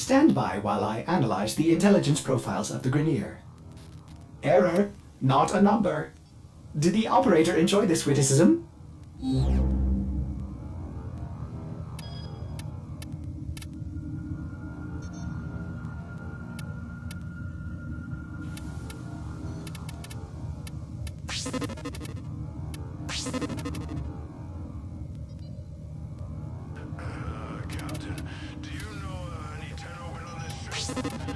Stand by while I analyze the intelligence profiles of the Grineer. Error, not a number. Did the operator enjoy this witticism? you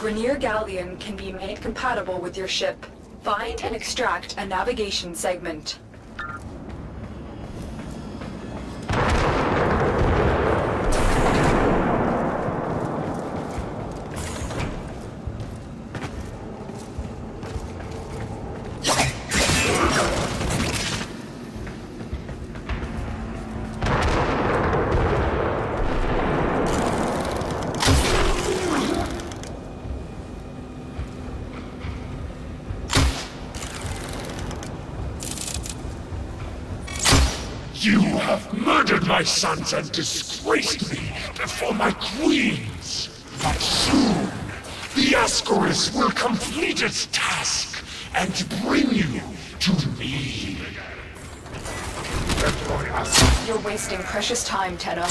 Grineer Galleon can be made compatible with your ship. Find and extract a navigation segment. My sons and disgraced me before my queens. But soon, the Ascaris will complete its task and bring you to me. You're wasting precious time, Tenno.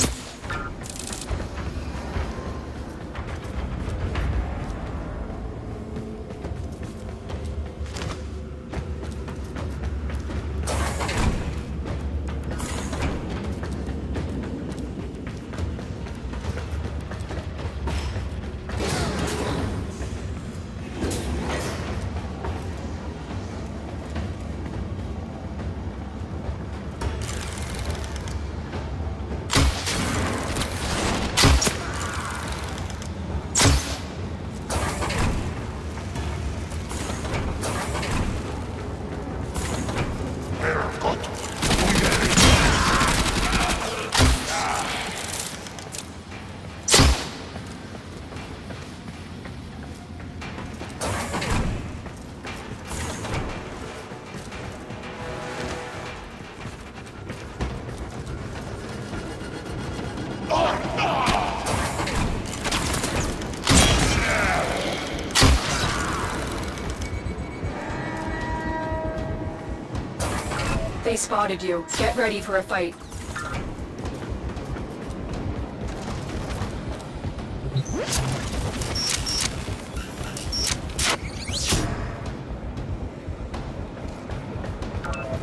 Spotted you. Get ready for a fight.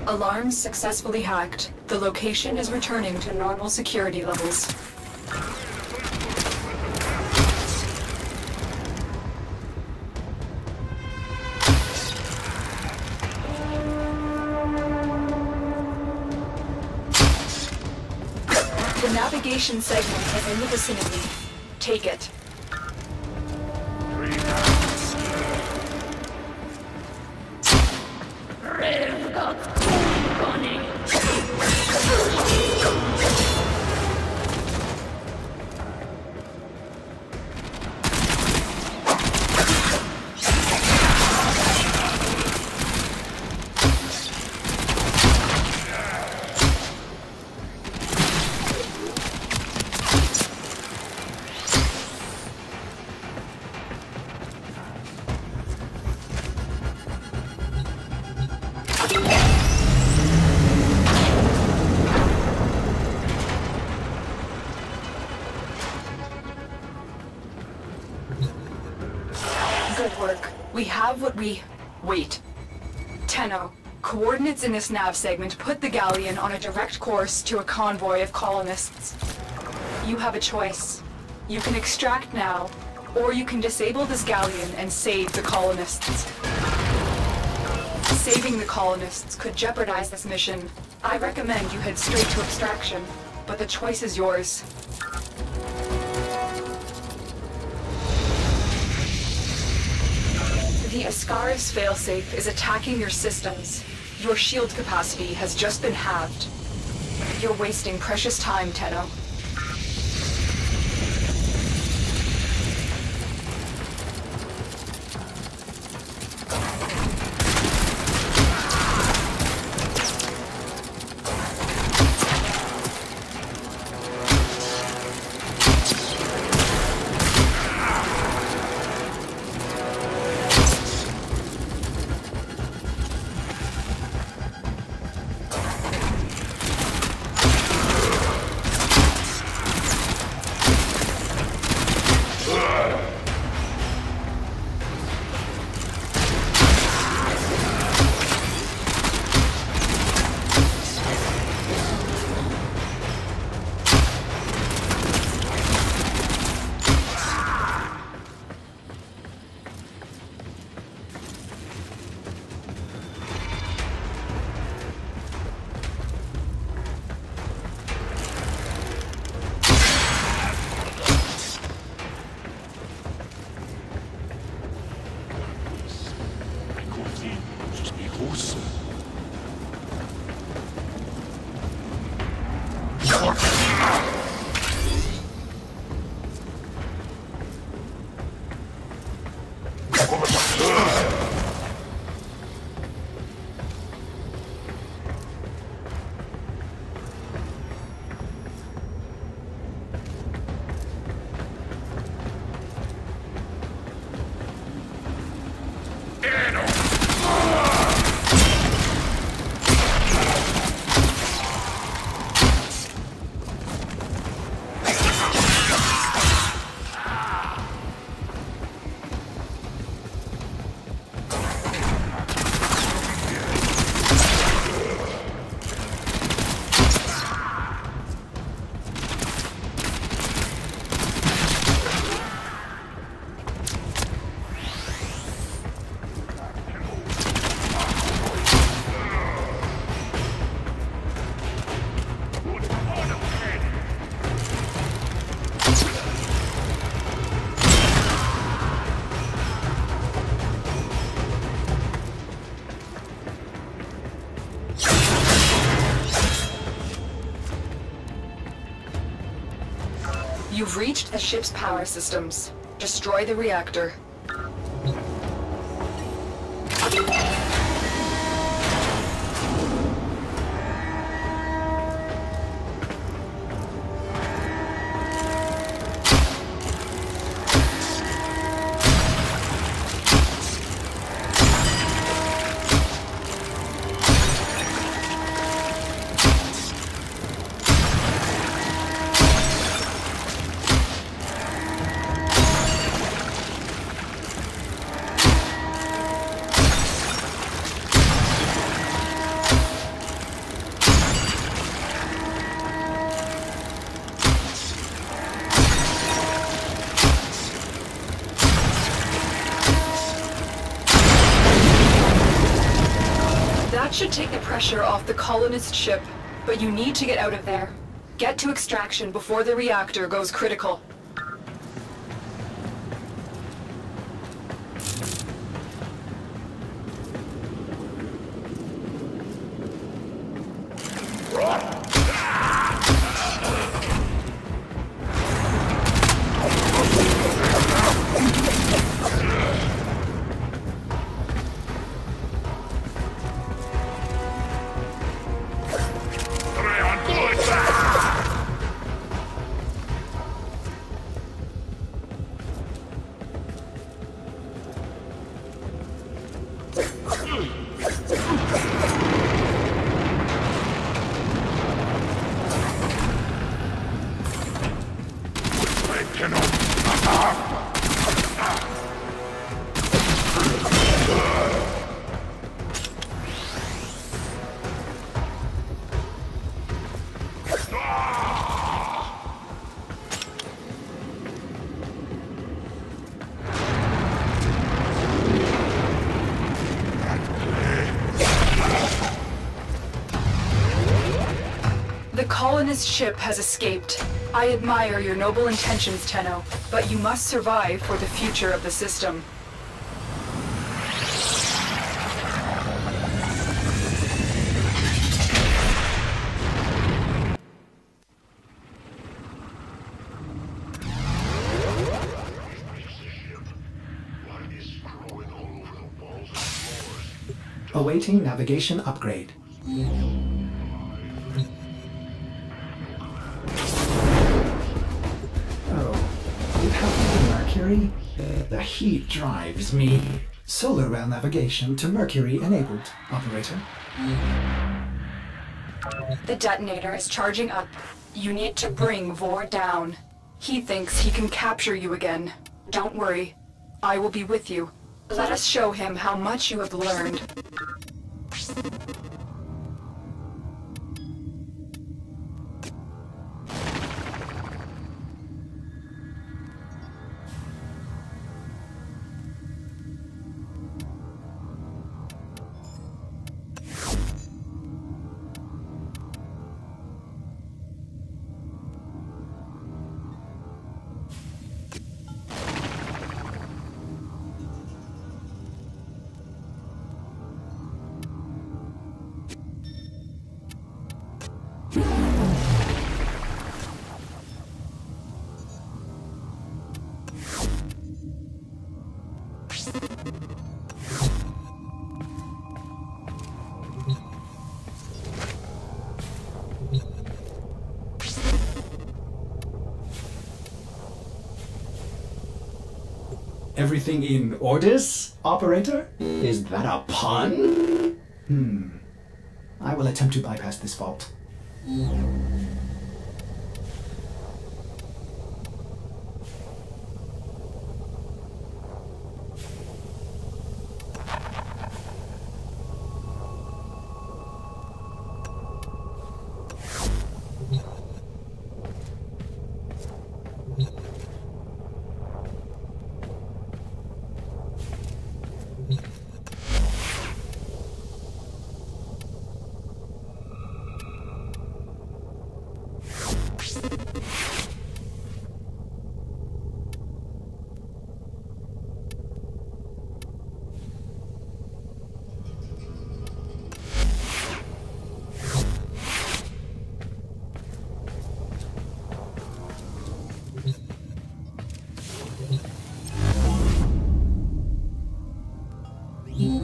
Alarms successfully hacked. The location is returning to normal security levels. The segment in the vicinity. Take it. Have what we... Wait. Tenno, coordinates in this nav segment put the Galleon on a direct course to a convoy of colonists. You have a choice. You can extract now, or you can disable this Galleon and save the colonists. Saving the colonists could jeopardize this mission. I recommend you head straight to extraction, but the choice is yours. The Ascaris failsafe is attacking your systems. Your shield capacity has just been halved. You're wasting precious time, Tenno. You've reached the ship's power systems. Destroy the reactor. Colonist ship, but you need to get out of there. Get to extraction before the reactor goes critical. I cannot. Colonist ship has escaped. I admire your noble intentions, Tenno, but you must survive for the future of the system. Awaiting navigation upgrade. Mercury? The heat drives me. Solar rail navigation to Mercury enabled, operator. The detonator is charging up. You need to bring Vor down. He thinks he can capture you again. Don't worry. I will be with you. Let us show him how much you have learned. Everything in orders, operator? Is that a pun? Hmm. I will attempt to bypass this fault.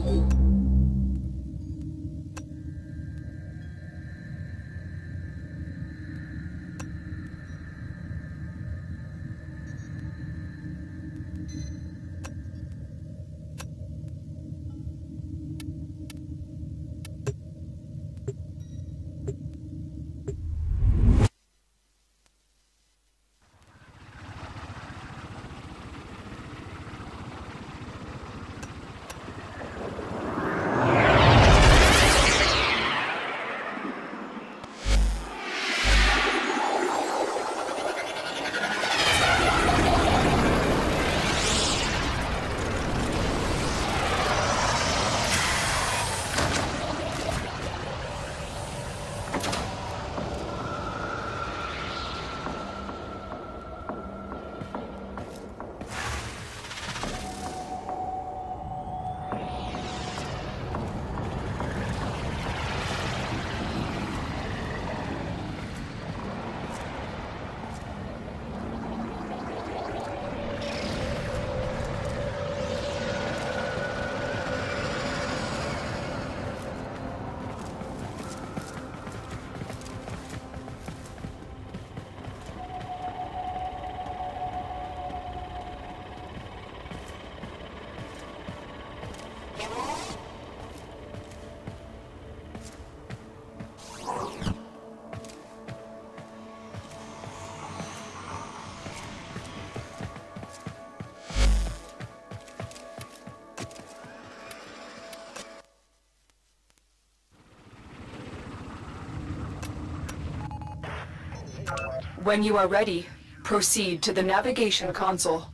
Oh. When you are ready, proceed to the navigation console.